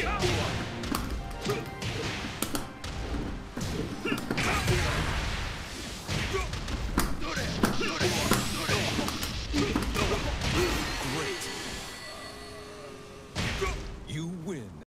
Come on! You win.